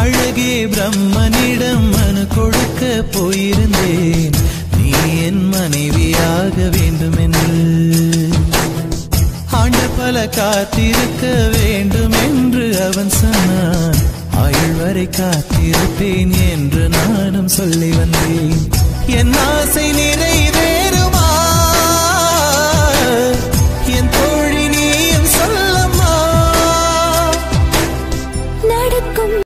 அழகே பிரம்மனிடம் மனு கொடுக்க போயிருந்தேன். நீ என் மனைவியாக வேண்டுமென்று. ஆண்டு பல காத்திருக்க வேண்டும் என்று அவன் சொன்னான். ஆயுள் வரை காத்திருப்பேன் என்று நானும் சொல்லி வந்தேன். என் ஆசை நிறைவேறுமா? என் தோழி நீயும் சொல்லம்மா? நடக்கும்